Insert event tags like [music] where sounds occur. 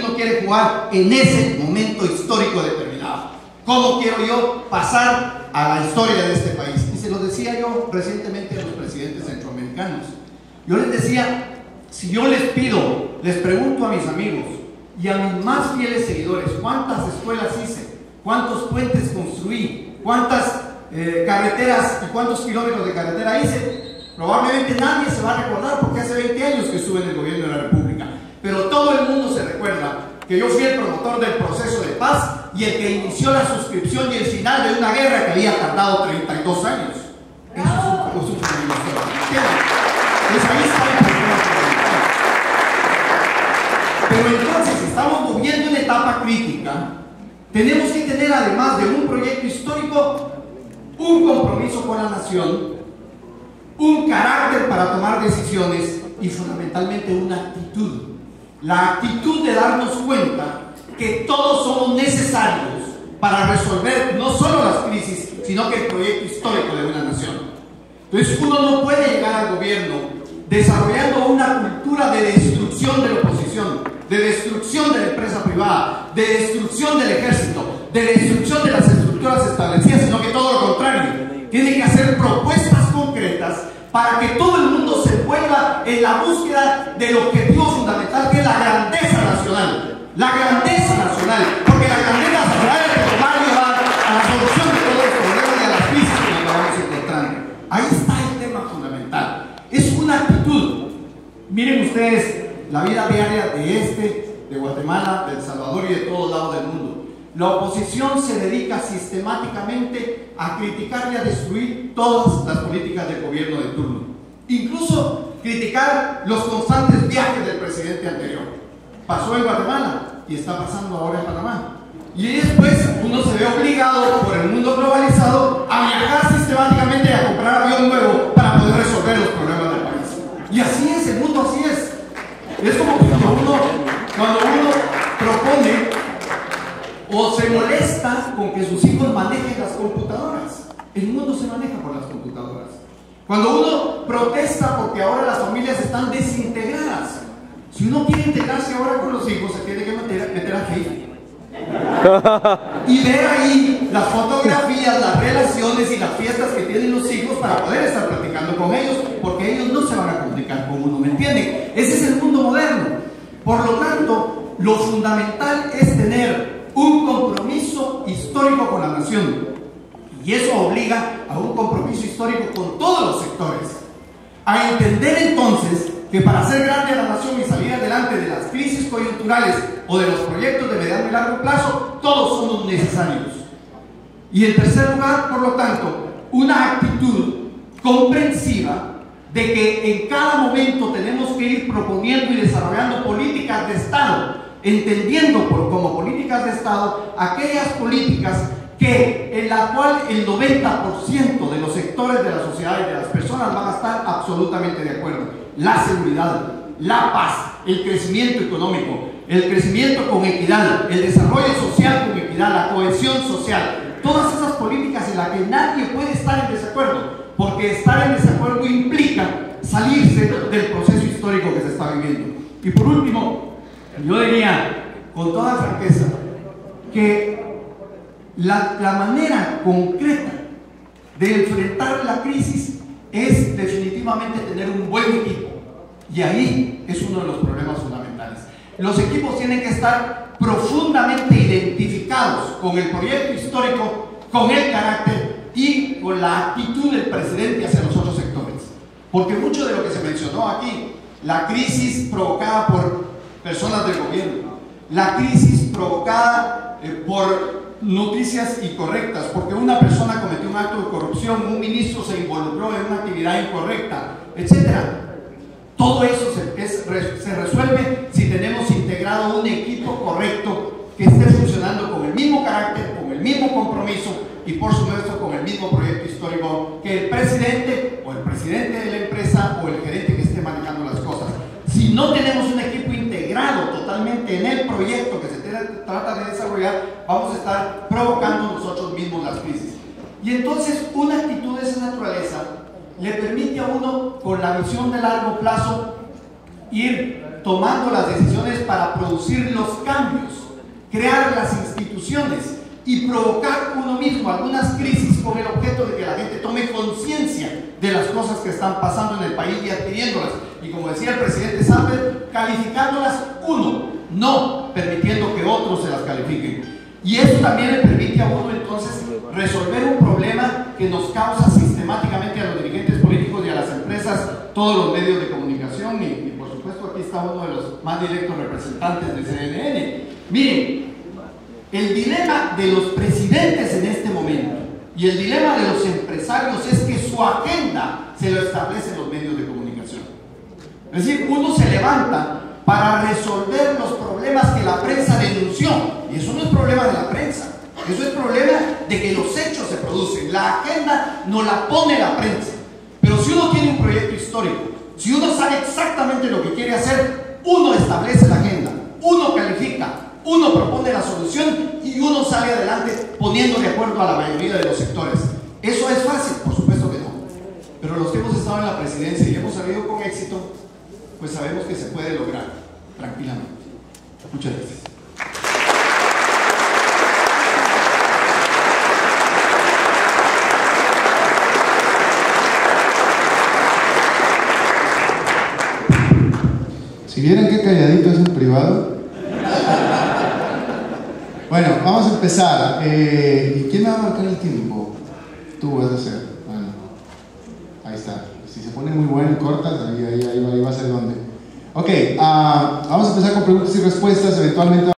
que uno quiere jugar en ese momento histórico determinado. ¿Cómo quiero yo pasar a la historia de este país? Y se lo decía yo recientemente a los presidentes centroamericanos. Yo les decía, si yo les pido, les pregunto a mis amigos y a mis más fieles seguidores, ¿cuántas escuelas hice? ¿Cuántos puentes construí? ¿Cuántas eh, carreteras y cuántos kilómetros de carretera hice? Probablemente nadie se va a recordar porque hace 20 años que estuve en el gobierno de la República. Pero todo el mundo se recuerda que yo fui el promotor del proceso de paz y el que inició la suscripción y el final de una guerra que había tardado 32 años. Eso es un, Pues ahí está Pero entonces estamos moviendo una etapa crítica. Tenemos que tener, además de un proyecto histórico, un compromiso con la nación, un carácter para tomar decisiones y fundamentalmente una actitud. La actitud de darnos cuenta que todos somos necesarios para resolver no solo las crisis, sino que el proyecto histórico de una nación. Entonces uno no puede llegar al gobierno desarrollando una cultura de destrucción de la oposición, de destrucción de la empresa privada, de destrucción del ejército, de destrucción de las estructuras establecidas, sino que todo lo contrario. Tiene que hacer propuestas concretas para que todo el mundo se vuelva en la búsqueda del objetivo fundamental la grandeza nacional. La grandeza nacional, porque la grandeza nacional es lo que va a llevar a la solución de todos los problemas y a las crisis que nos vamos encontrando. Ahí está el tema fundamental. Es una actitud. Miren ustedes la vida diaria de este, de Guatemala, de El Salvador y de todos lados del mundo. La oposición se dedica sistemáticamente a criticar y a destruir todas las políticas del gobierno de turno. Incluso criticar los constantes viajes del presidente anterior. Pasó en Guatemala y está pasando ahora en Panamá. Y después uno se ve obligado por el mundo globalizado a viajar sistemáticamente a comprar avión nuevo para poder resolver los problemas del país. Y así es, el mundo así es. Es como cuando uno, cuando uno propone o se molesta con que sus hijos manejen las computadoras. El mundo se maneja por las computadoras. Cuando uno protesta porque ahora las familias están desintegradas, si uno quiere integrarse ahora con los hijos, se tiene que meter, meter a Facebook. [laughs] y ver ahí las fotografías, las relaciones y las fiestas que tienen los hijos para poder estar platicando con ellos, porque ellos no se van a comunicar con uno, ¿me entienden? Ese es el mundo moderno. Por lo tanto, lo fundamental es tener un compromiso histórico con la nación. Y eso obliga a un compromiso histórico con todos los sectores. A entender entonces que para hacer grande la nación y salir adelante de las crisis coyunturales o de los proyectos de mediano y largo plazo, todos somos necesarios. Y en tercer lugar, por lo tanto, una actitud comprensiva de que en cada momento tenemos que ir proponiendo y desarrollando políticas de Estado entendiendo por, como políticas de Estado aquellas políticas que en la cual el 90% de los sectores de la sociedad y de las personas van a estar absolutamente de acuerdo. La seguridad, la paz, el crecimiento económico, el crecimiento con equidad, el desarrollo social con equidad, la cohesión social, todas esas políticas en las que nadie puede estar en desacuerdo, porque estar en desacuerdo implica salirse del proceso histórico que se está viviendo. Y por último, yo diría con toda franqueza que la, manera concreta de enfrentar la crisis es definitivamente tener un buen equipo. Y ahí es uno de los problemas fundamentales. Los equipos tienen que estar profundamente identificados con el proyecto histórico, con el carácter y con la actitud del presidente hacia los otros sectores. Porque mucho de lo que se mencionó aquí, la crisis provocada por personas del gobierno. La crisis provocada eh, por noticias incorrectas, porque una persona cometió un acto de corrupción, un ministro se involucró en una actividad incorrecta, etc. Todo eso se, resuelve si tenemos integrado un equipo correcto que esté funcionando con el mismo carácter, con el mismo compromiso y por supuesto con el mismo proyecto histórico que el presidente o el presidente de la empresa o el gerente que esté manejando las cosas. Si no tenemos un equipo totalmente en el proyecto trata de desarrollar, vamos a estar provocando nosotros mismos las crisis. Y entonces una actitud de esa naturaleza le permite a uno, con la visión de largo plazo, ir tomando las decisiones para producir los cambios, crear las instituciones y provocar uno mismo algunas crisis con el objeto de que la gente tome conciencia de las cosas que están pasando en el país y adquiriéndolas. Y como decía el presidente Samper, calificándolas uno, no permitiendo que otros se las califiquen. Y eso también le permite a uno entonces resolver un problema que nos causa sistemáticamente a los dirigentes políticos y a las empresas todos los medios de comunicación y, por supuesto aquí está uno de los más directos representantes de CNN. Miren, el dilema de los presidentes en este momento y el dilema de los empresarios es que su agenda se lo establecen los medios de comunicación. Es decir, uno se levanta para resolver los problemas que la prensa denunció. Y eso no es problema de la prensa, eso es problema de que los hechos se producen. La agenda no la pone la prensa. Pero si uno tiene un proyecto histórico, si uno sabe exactamente lo que quiere hacer, uno establece la agenda, uno califica, uno propone la solución y uno sale adelante poniendo de acuerdo a la mayoría de los sectores. ¿Eso es fácil? Por supuesto que no. Pero los que hemos estado en la presidencia y hemos salido con éxito, pues sabemos que se puede lograr tranquilamente. Muchas gracias. Si vieran qué calladito es un privado. Bueno, vamos a empezar. Eh, ¿Y quién me va a marcar el tiempo? Tú vas a hacer. Bueno, ahí está. Si se pone muy bueno y cortas, ahí, ahí, ahí, va, a ser donde. Ok, uh, vamos a empezar con preguntas y respuestas. Eventualmente.